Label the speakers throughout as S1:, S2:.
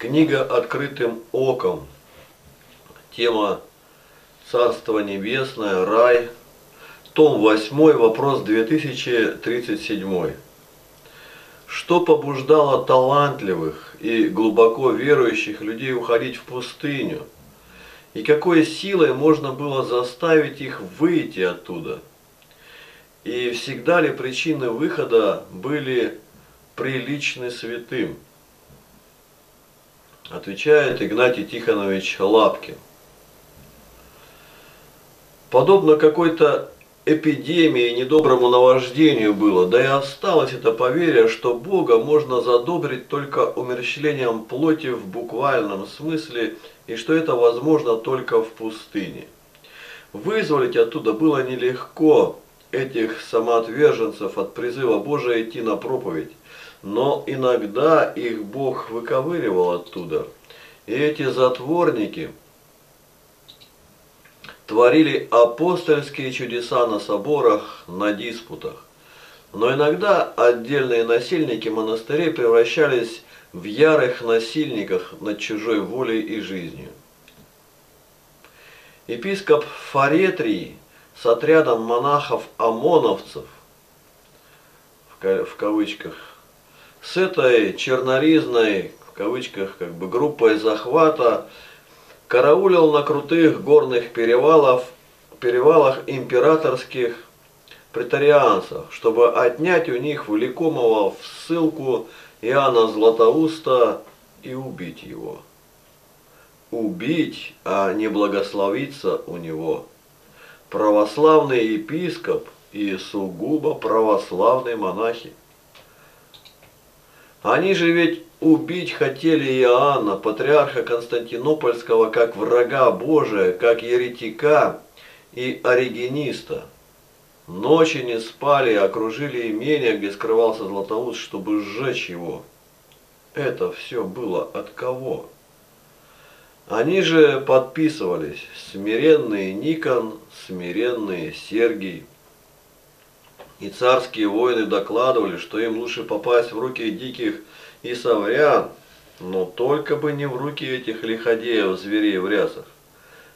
S1: Книга «Открытым оком». Тема «Царство небесное», «Рай». Том 8, вопрос 2037. Что побуждало талантливых и глубоко верующих людей уходить в пустыню? И какой силой можно было заставить их выйти оттуда? И всегда ли причины выхода были приличны святым? Отвечает Игнатий Тихонович Лапкин. Подобно какой-то эпидемии недоброму наваждению было, да и осталось это поверье, что Бога можно задобрить только умерщвлением плоти в буквальном смысле, и что это возможно только в пустыне. Вызволить оттуда было нелегко этих самоотверженцев от призыва Божия идти на проповедь, но иногда их Бог выковыривал оттуда. И эти затворники творили апостольские чудеса на соборах, на диспутах. Но иногда отдельные насильники монастырей превращались в ярых насильниках над чужой волей и жизнью. Епископ Фаретрий с отрядом монахов-ОМОНовцев, в кавычках, с этой черноризной, в кавычках, как бы группой захвата, караулил на крутых горных перевалов, перевалах императорских претарианцев, чтобы отнять у них великомого в ссылку Иоанна Златоуста и убить его. Убить, а не благословиться у него. Православный епископ и сугубо православные монахи. Они же ведь убить хотели Иоанна, патриарха Константинопольского, как врага Божия, как еретика и оригениста. Ночи не спали, окружили имение, где скрывался Златоуст, чтобы сжечь его. Это все было от кого? Они же подписывались смиренный Никон, смиренный Сергий. И царские воины докладывали, что им лучше попасть в руки диких и саврян, но только бы не в руки этих лиходеев, зверей в рясах.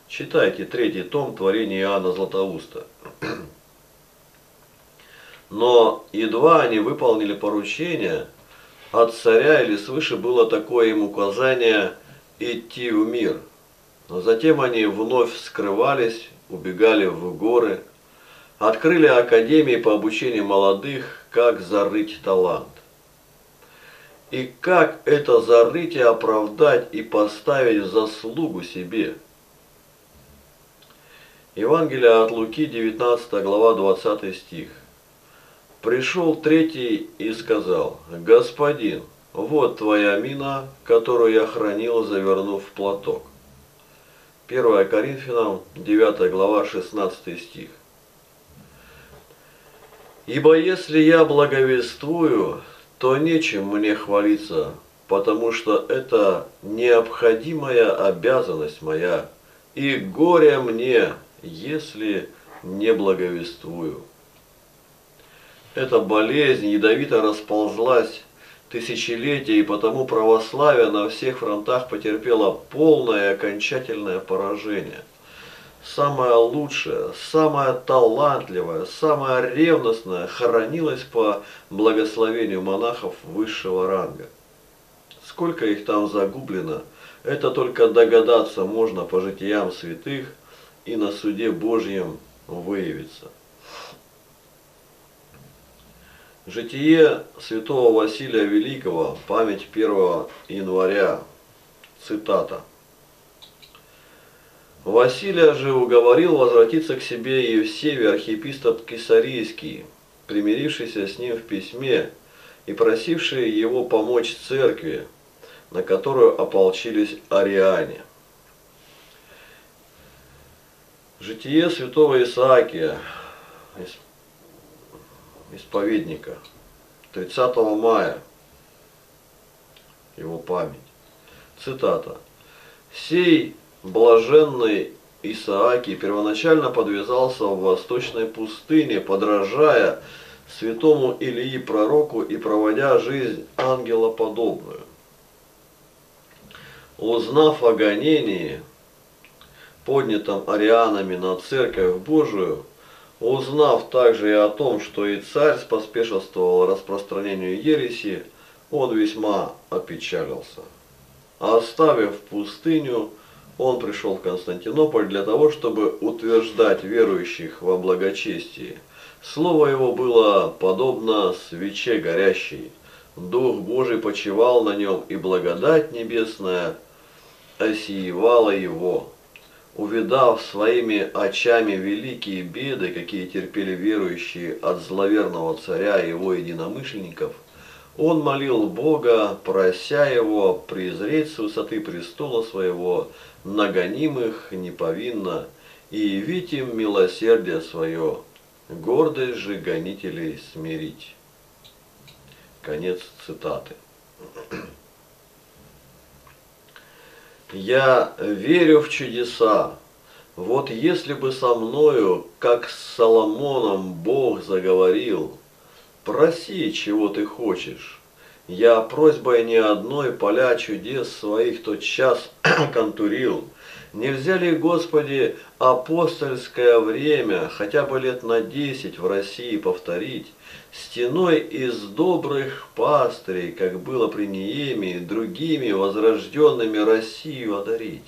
S1: Читайте третий том творения Иоанна Златоуста. Но едва они выполнили поручение, от царя или свыше было такое им указание идти в мир. Но затем они вновь скрывались, убегали в горы, открыли академии по обучению молодых, как зарыть талант. И как это зарытие оправдать и поставить заслугу себе? Евангелие от Луки, 19 глава, 20 стих. Пришел третий и сказал, «Господин, вот твоя мина, которую я хранил, завернув в платок». 1 Коринфянам, 9 глава, 16 стих. Ибо если я благовествую, то нечем мне хвалиться, потому что это необходимая обязанность моя, и горе мне, если не благовествую. Эта болезнь ядовито расползлась тысячелетия, и потому православие на всех фронтах потерпело полное и окончательное поражение – самая лучшая, самая талантливая, самая ревностная хоронилась по благословению монахов высшего ранга. Сколько их там загублено, это только догадаться можно по житиям святых и на суде Божьем выявится. Житие святого Василия Великого, память 1 января, цитата – Василия же уговорил возвратиться к себе Евсевий, архиепископ Кесарийский, примирившийся с ним в письме и просивший его помочь церкви, на которую ополчились ариане. Житие святого Исаакия, исповедника, 30 мая, его память. Цитата. «Сей блаженный Исааки первоначально подвязался в восточной пустыне, подражая святому Илии пророку и проводя жизнь ангела подобную. узнав о гонении, поднятом арианами на Церковь Божию, узнав также и о том, что и царь поспешествовал распространению ереси, он весьма опечалился. Оставив пустыню, он пришел в Константинополь для того, чтобы утверждать верующих во благочестии. Слово его было подобно свече горящей. Дух Божий почивал на нем, и благодать небесная осиевала его. Увидав своими очами великие беды, какие терпели верующие от зловерного царя и его единомышленников, он молил Бога, прося его презреть с высоты престола своего нагонимых неповинно и явить им милосердие свое, гордость же гонителей смирить. Конец цитаты. Я верю в чудеса. Вот если бы со мною, как с Соломоном, Бог заговорил, проси, чего ты хочешь. Я просьбой ни одной поля чудес своих тот час контурил. Нельзя ли, Господи, апостольское время хотя бы лет на десять в России повторить, стеной из добрых пастырей, как было при Неемии, другими возрожденными Россию одарить?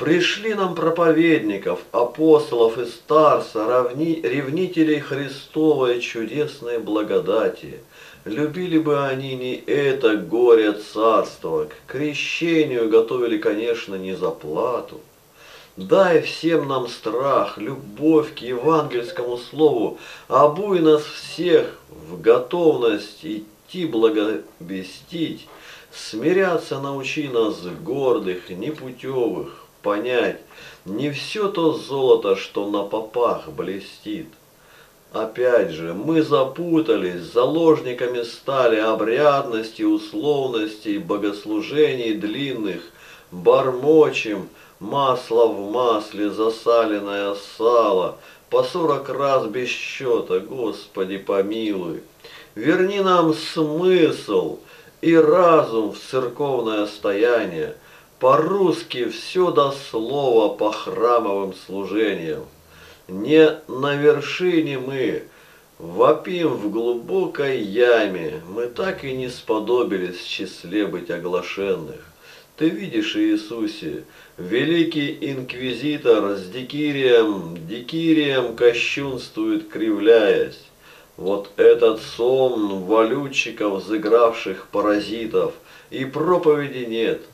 S1: Пришли нам проповедников, апостолов и старца, равни, ревнителей Христовой чудесной благодати. Любили бы они не это горе царства, к крещению готовили, конечно, не за плату. Дай всем нам страх, любовь к евангельскому слову, обуй нас всех в готовность идти благовестить, смиряться научи нас гордых, непутевых, понять, не все то золото, что на попах блестит. Опять же, мы запутались, заложниками стали обрядности, условностей, богослужений длинных, бормочем, масло в масле, засаленное сало, по сорок раз без счета, Господи помилуй. Верни нам смысл и разум в церковное стояние, по-русски все до слова по храмовым служениям. Не на вершине мы, вопим в глубокой яме, мы так и не сподобились в числе быть оглашенных. Ты видишь, Иисусе, великий инквизитор с дикирием, дикирием кощунствует, кривляясь. Вот этот сон валютчиков, взыгравших паразитов, и проповеди нет –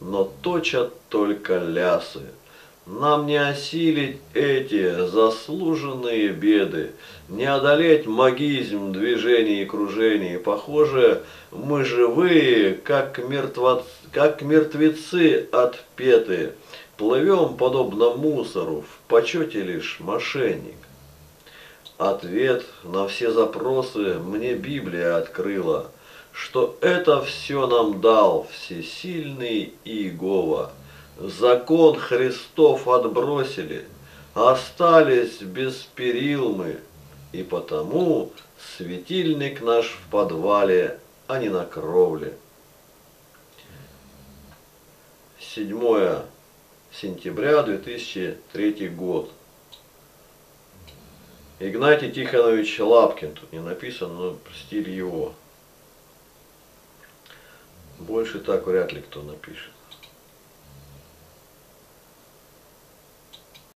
S1: но точат только лясы. Нам не осилить эти заслуженные беды, не одолеть магизм движений и кружений. Похоже, мы живые, как, мертво... как мертвецы отпеты, плывем подобно мусору, в почете лишь мошенник. Ответ на все запросы мне Библия открыла – что это все нам дал всесильный Иегова. Закон Христов отбросили, остались без перил мы, и потому светильник наш в подвале, а не на кровле. 7 сентября 2003 год. Игнатий Тихонович Лапкин, тут не написано, но стиль его. Больше так вряд ли кто напишет.